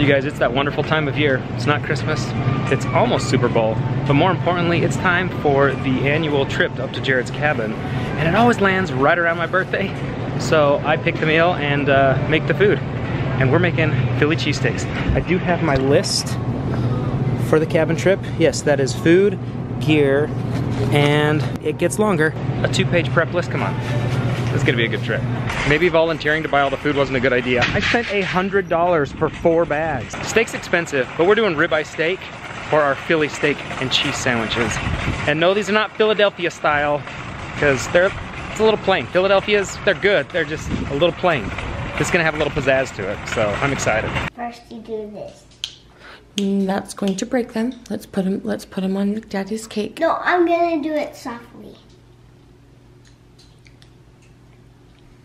You guys, it's that wonderful time of year. It's not Christmas, it's almost Super Bowl, but more importantly, it's time for the annual trip up to Jared's cabin, and it always lands right around my birthday. So I pick the meal and uh, make the food, and we're making Philly cheesesteaks. I do have my list for the cabin trip. Yes, that is food, gear, and it gets longer. A two-page prep list, come on. It's gonna be a good trip. Maybe volunteering to buy all the food wasn't a good idea. I spent a $100 for four bags. Steak's expensive, but we're doing ribeye steak for our Philly steak and cheese sandwiches. And no, these are not Philadelphia style, because they're, it's a little plain. Philadelphia's, they're good, they're just a little plain. This is gonna have a little pizzazz to it, so I'm excited. First you do this. Mm, That's going to break them. Let's put them. Let's put them on Daddy's cake. No, I'm gonna do it softly.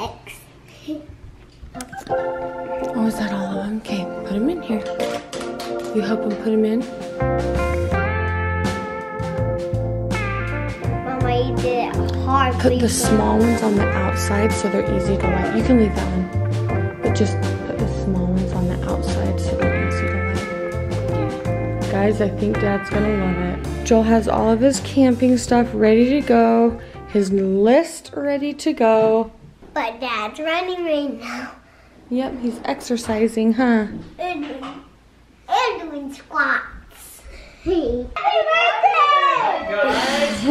X. Oh, is that all of them? Okay, put them in here. You help him put them in. Mama, you did it hard. Put the small ones on the outside so they're easy to light. You can leave that one, but just put the small ones on the outside so they're easy to light. Guys, I think Dad's gonna love it. Joel has all of his camping stuff ready to go. His list ready to go. But Dad's running right now. Yep, he's exercising, huh? And doing, and doing squats. Happy birthday! Guys,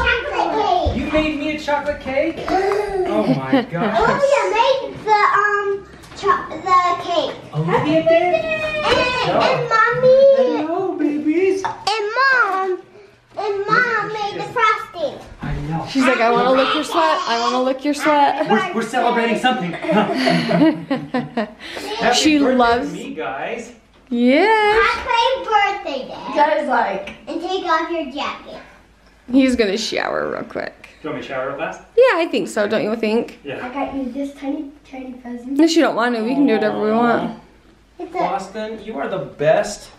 chocolate cake. you made me a chocolate cake? Oh my gosh. Olivia made the um cho- the cake. Olivia did? And, and mommy Hello, babies. and mom and mom made the frosting. I. She's like, I wanna lick your sweat. I wanna lick your sweat. We're, we're celebrating something. Happy She birthday to loves- me, guys. Yes. Happy birthday, Dad. That is like, And take off your jacket. He's gonna shower real quick. Do you want me to shower real fast? Yeah, I think so, don't you think? I got you this tiny, tiny present. Unless you don't want to, we can do whatever we want. It's Boston, you are the best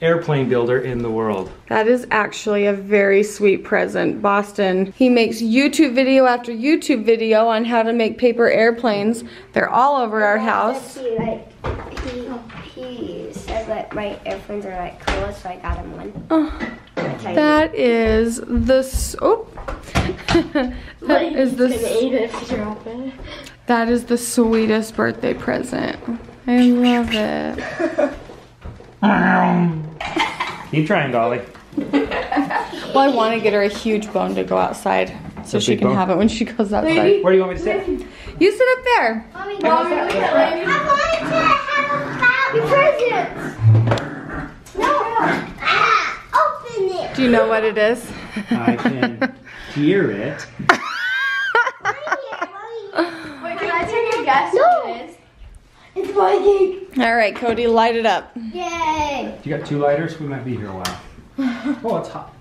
airplane builder in the world. That is actually a very sweet present. Boston, he makes YouTube video after YouTube video on how to make paper airplanes. They're all over our house. He like he he said that my airplanes are like cool, so I got him one. Oh, Tiny. that is the, s- oh. that is the, s- eat it if you drop that is the sweetest birthday present. I love it. Keep trying, Dolly. Well, I want to get her a huge bone to go outside so A she can bone? have it when she goes outside. Where do you want me to sit? You sit up there. Mommy, Mommy, look at Lady. I wanted to have a presents. No. Ah, open it. Do you know what it is? I can hear it. Right here, Mommy. Wait, can I take a guess No. what it is? It's my. All right, Cody, light it up. Yay. You got two lighters? We might be here a while. Oh, it's hot.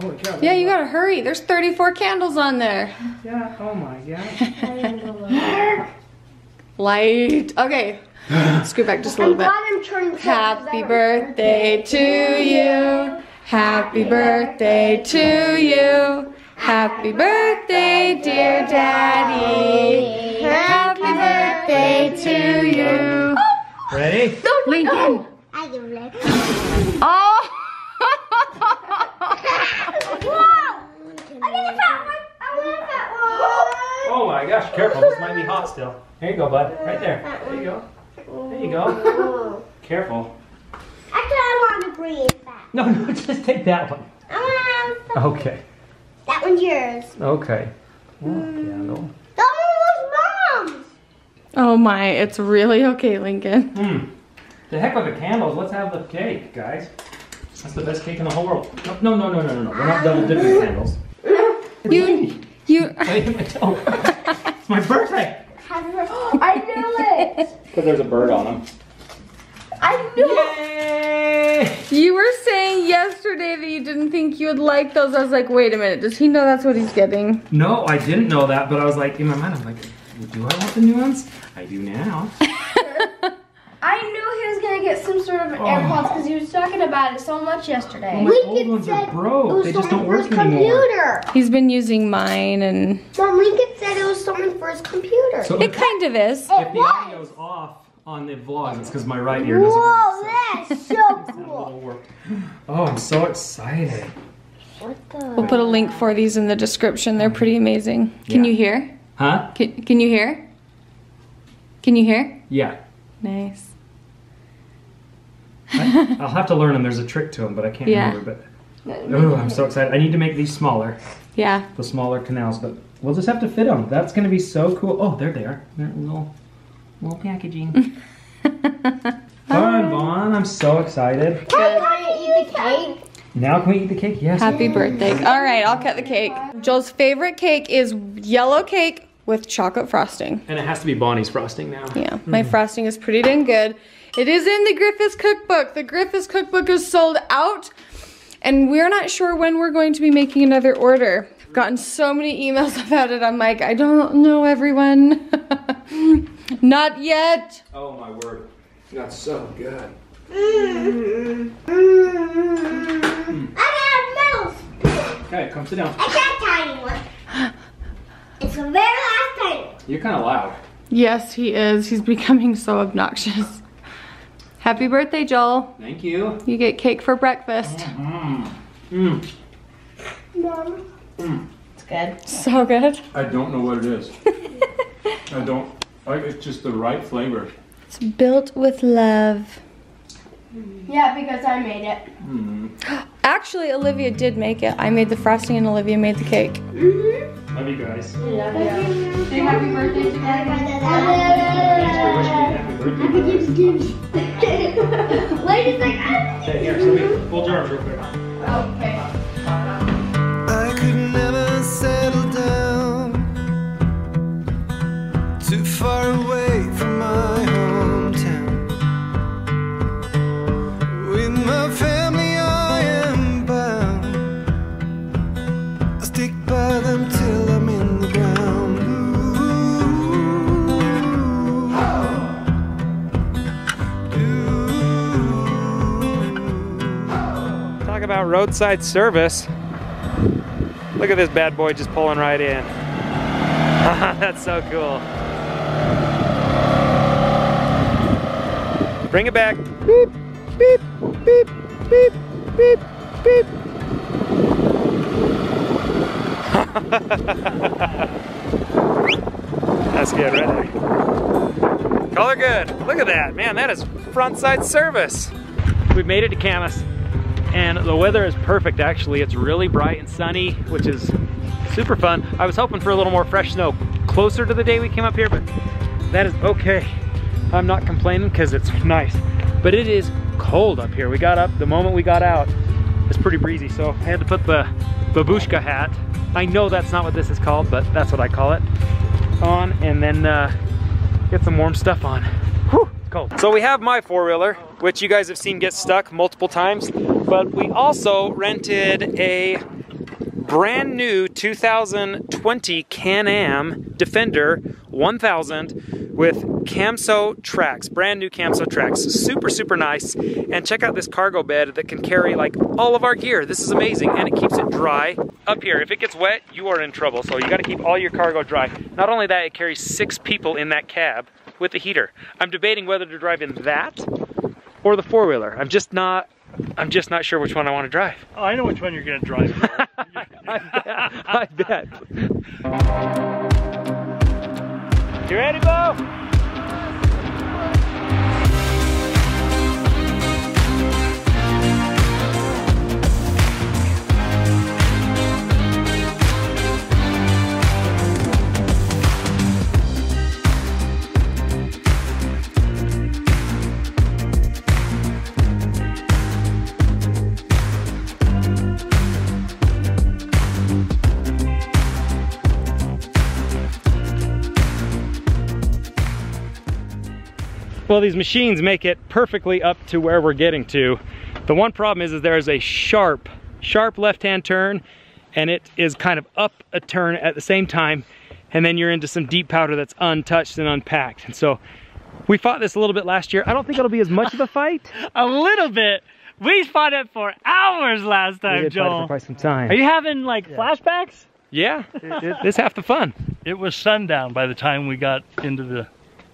Holy cow. Yeah, you gotta hurry. There's 34 candles on there. Yeah, oh my gosh. Light. Okay. Scoot back just a little bit. Happy birthday to you. Happy birthday to you. Happy birthday, dear Daddy. Happy birthday to you. Oh. Ready? Lincoln. I do like Oh. Whoa! I get a fat one. I want a fat one. Oh my gosh, careful. This might be hot still. Here you go, bud. Right there. There you go. There you go. Careful. Actually, I want a green fat. No, no, just take that one. I want some. Okay. That one's yours. Okay. One candle. Hmm. That one was mom's. Oh my, it's really okay, Lincoln. Hmm. The heck with the candles. Let's have the cake, guys. That's the best cake in the whole world. No, no, no, no, no, no. We're not double dipping candles. You, you. Wait a minute. Oh, it's my birthday. I knew it. Because there's a bird on them. I knew it. Yay! You were saying yesterday that you didn't think you would like those. I was like, wait a minute, does he know that's what he's getting? No, I didn't know that, but I was like, in my mind, I'm like, do I want the new ones? I do now. I knew he was gonna get some sort of oh. AirPods because he was talking about it so much yesterday. Well, my Lincoln old ones are said broke. It was They just don't for work his anymore. computer. He's been using mine and Mom, Lincoln said it was someone for his computer. So it kind of is. if the audio's off on the vlog, it's because my right ear doesn't work. Whoa, that's so so- cool. Oh, I'm so excited. What the? We'll put a link for these in the description. They're pretty amazing. Can Yeah. you hear? Huh? Can, can you hear? Can you hear? Yeah. Nice. I, I'll have to learn them. There's a trick to them, but I can't Yeah. remember. But oh, I'm so excited. I need to make these smaller, Yeah. the smaller canals, but we'll just have to fit them. That's gonna be so cool. Oh, there they are. They're little, little packaging. Fun, Vaughn. I'm so excited. Can I eat the cake? Now can we eat the cake? Yes. Happy birthday. All right, I'll cut the cake. Joel's favorite cake is yellow cake with chocolate frosting. And it has to be Bonnie's frosting now. Yeah, mm-hmm. my frosting is pretty dang good. It is in the Griffiths cookbook. The Griffiths cookbook is sold out, and we're not sure when we're going to be making another order. I've gotten so many emails about it. I'm like, I don't know everyone. not yet. Oh my word. That's so good. Mm. Mm. I got a medal. Okay, come sit down. I got a tiny one. It's the very last tiny one. You're kind of loud. Yes, he is. He's becoming so obnoxious. Happy birthday, Joel. Thank you. You get cake for breakfast. Mm. Mom. Mm. It's good. So good. I don't know what it is. I don't. I, it's just the right flavor. It's built with love. Yeah, because I made it. Actually, Olivia did make it. I made the frosting and Olivia made the cake. Mm-hmm. Love you guys. Say happy birthday to Thanks for wishing me happy birthday. Ladies like, I'm here, so we hold your arms real quick. I roadside service. Look at this bad boy just pulling right in. That's so cool. Bring it back. Beep, beep, beep, beep, beep, beep. That's good, right there. Color good. Look at that. Man, that is front side service. We've made it to Camas and the weather is perfect actually. It's really bright and sunny, which is super fun. I was hoping for a little more fresh snow closer to the day we came up here, but that is okay. I'm not complaining because it's nice, but it is cold up here. We got up, the moment we got out, it's pretty breezy, so I had to put the babushka hat. I know that's not what this is called, but that's what I call it, on, and then uh, get some warm stuff on. Cold. So we have my four-wheeler, which you guys have seen get stuck multiple times, but we also rented a brand new 2020 Can-Am Defender 1000 with Camso tracks, brand new Camso tracks. Super, super nice. And check out this cargo bed that can carry like all of our gear. This is amazing and it keeps it dry. Up here, if it gets wet, you are in trouble. So you gotta keep all your cargo dry. Not only that, it carries six people in that cab with the heater. I'm debating whether to drive in that or the four-wheeler. I'm just not, I'm just not sure which one I wanna drive. Oh, I know which one you're gonna drive. I bet. I bet. You ready, Bo? Well, these machines make it perfectly up to where we're getting to. The one problem is, is there is a sharp, sharp left-hand turn, and it is kind of up a turn at the same time, and then you're into some deep powder that's untouched and unpacked. And so we fought this a little bit last year. I don't think it'll be as much of a fight. a little bit. We fought it for hours last time, We time, did fight it for quite some time. Are you having like flashbacks? Yeah, it, it, it's half the fun. It was sundown by the time we got into the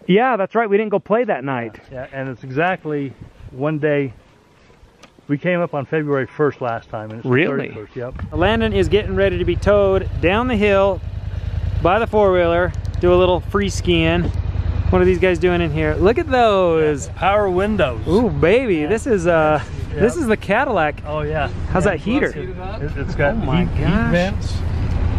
Yeah, that's right. We didn't go play that night. Yeah, and it's exactly one day. We came up on February 1st last time, and it's the Really? 31st, Yep. Landon is getting ready to be towed down the hill by the four wheeler. Do a little free skiing. What are these guys doing in here? Look at those. Power windows. Ooh, baby, this is uh, this is the Cadillac. Oh yeah. How's Yeah, that heater? It, has got Oh my heat, heat gosh. vents.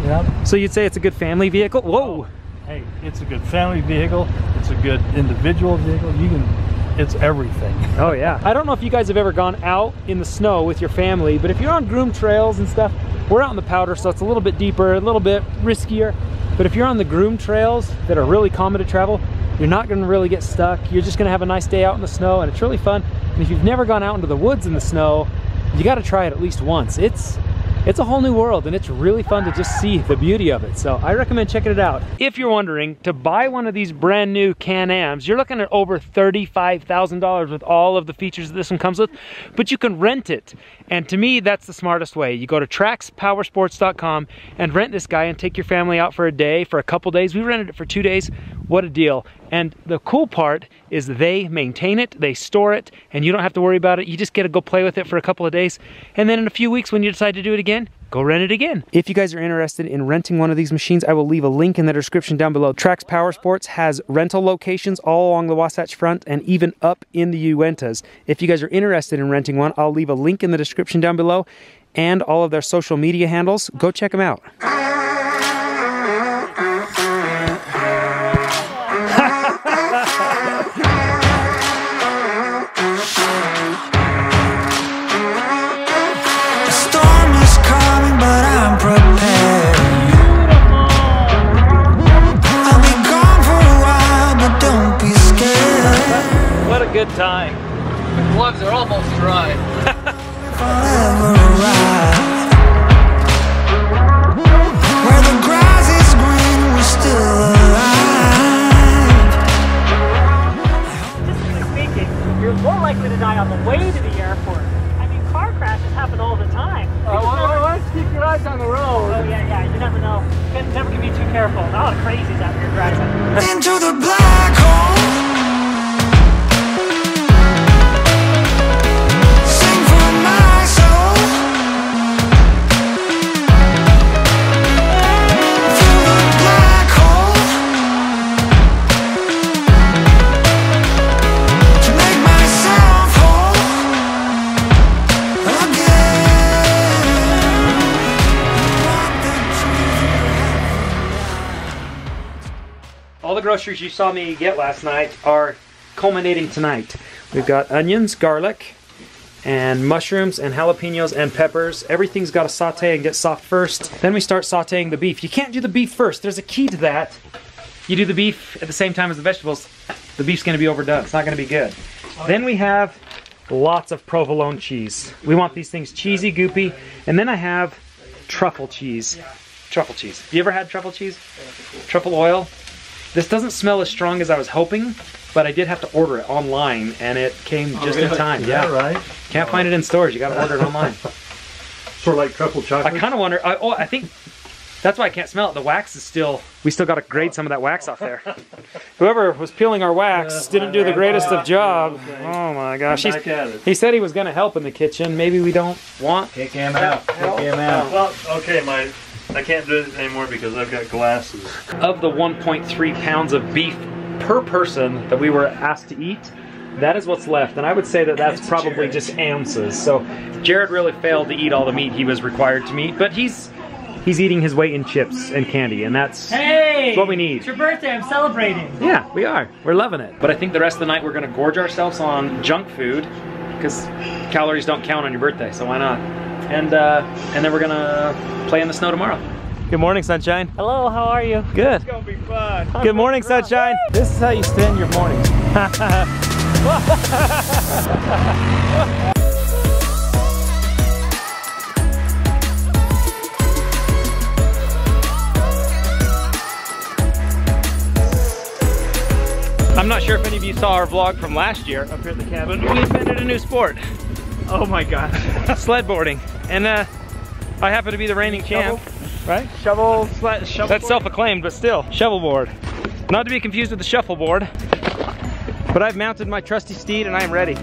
Yep. So you'd say it's a good family vehicle? Whoa. Hey, it's a good family vehicle. It's a good individual vehicle. You can. It's everything. Oh yeah. I don't know if you guys have ever gone out in the snow with your family, but if you're on groomed trails and stuff, we're out in the powder, so it's a little bit deeper, a little bit riskier. But if you're on the groomed trails that are really common to travel, you're not gonna really get stuck. You're just gonna have a nice day out in the snow and it's really fun. And if you've never gone out into the woods in the snow, you gotta try it at least once. It's it's a whole new world and it's really fun to just see the beauty of it. So I recommend checking it out. If you're wondering, to buy one of these brand new Can-Ams, you're looking at over $35,000 with all of the features that this one comes with, but you can rent it. And to me, that's the smartest way. You go to traxpowersports.com and rent this guy and take your family out for a day, for a couple days. We rented it for two days. What a deal. And the cool part is they maintain it, they store it, and you don't have to worry about it. You just get to go play with it for a couple of days. And then in a few weeks, when you decide to do it again, go rent it again. If you guys are interested in renting one of these machines, I will leave a link in the description down below. Trax Power Sports has rental locations all along the Wasatch Front and even up in the Uintas. If you guys are interested in renting one, I'll leave a link in the description down below and all of their social media handles. Go check them out. Good time. Gloves are almost dry. If I'll ever arrive. Where the grass is green, we're still alive. Statistically speaking, you're more likely to die on the way to the airport. I mean, car crashes happen all the time. Oh, You just never- keep your eyes on the road. Oh yeah, yeah. You never know. You never can be too careful. A lot of crazies out here driving. Into the black You saw me get last night are culminating tonight. We've got onions, garlic, and mushrooms and jalapenos and peppers. Everything's got to saute and get soft first. Then we start sauteing the beef. You can't do the beef first. There's a key to that. You do the beef at the same time as the vegetables. The beef's going to be overdone. It's not going to be good. Then we have lots of provolone cheese. We want these things cheesy, goopy. And then I have truffle cheese. Truffle cheese. You ever had truffle cheese? Truffle oil? This doesn't smell as strong as I was hoping, but I did have to order it online, and it came oh, just in time. Is Yeah, right? can't find it in stores. You got to order it online. Sort of like truffle chocolate. I kind of wonder. I, oh, I think that's why I can't smell it. The wax is still. We still got to grade some of that wax off there. Whoever was peeling our wax didn't do the greatest of job. Oh my gosh! He's, Back at it. he said he was going to help in the kitchen. Maybe we don't want. Kick him out. Kick him out. Well, okay, my I can't do it anymore because I've got glasses. Of the 1.3 pounds of beef per person that we were asked to eat, that is what's left. And I would say that that's probably just ounces. So Jared really failed to eat all the meat he was required to eat, but he's he's eating his weight in chips and candy, and that's Hey! what we need. It's your birthday. I'm celebrating. Yeah, we are. We're loving it. But I think the rest of the night we're gonna gorge ourselves on junk food because calories don't count on your birthday, so why not? And uh, and then we're gonna play in the snow tomorrow. Good morning, sunshine. Hello. How are you? Good. It's gonna be fun. Good morning, sunshine. This is how you spend your morning. I'm not sure if any of you saw our vlog from last year up here at the cabin. We invented a new sport. Oh my gosh. Sledboarding. And uh, I happen to be the reigning champ. Right? Shovel, sled, shovel. That's self-acclaimed, but still, shovelboard. Not to be confused with the shuffleboard. But I've mounted my trusty steed and I am ready.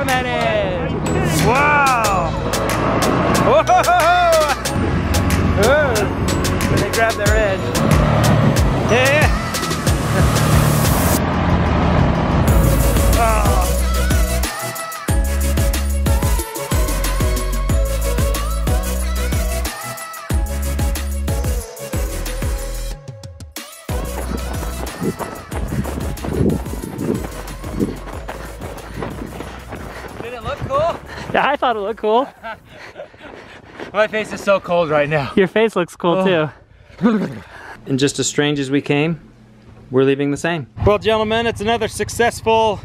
At that, edge. Wow. Whoa. Oh. They grab their I thought it looked cool. My face is so cold right now. Your face looks cool Oh. too. And just as strange as we came, we're leaving the same. Well, gentlemen, it's another successful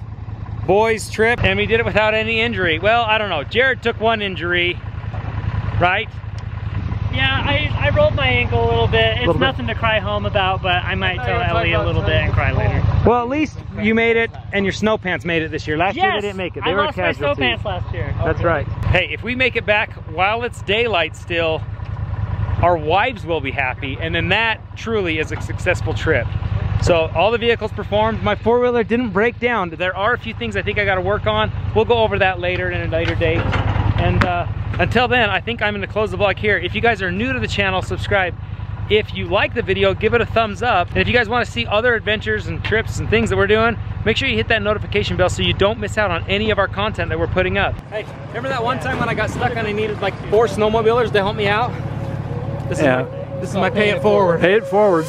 boys trip, and we did it without any injury. Well, I don't know. Jared took one injury, right? Yeah, I, I rolled my ankle a little bit. It's Little bit. nothing to cry home about, but I might tell Ellie a little bit and cry later. Well, at least you made it, and your snow pants made it this year. Last year they didn't make it. They I were lost my snow pants last year. That's right. Hey, if we make it back while it's daylight still, our wives will be happy, and then that truly is a successful trip. So all the vehicles performed. My four-wheeler didn't break down. There are a few things I think I got to work on. We'll go over that later in a later date. And uh, until then, I think I'm going to close the vlog here. If you guys are new to the channel, subscribe. If you like the video, give it a thumbs up. And if you guys want to see other adventures and trips and things that we're doing, make sure you hit that notification bell so you don't miss out on any of our content that we're putting up. Hey, remember that one time when I got stuck and I needed like four snowmobilers to help me out? This Yeah. is my, this is my pay it forward. Pay it forward.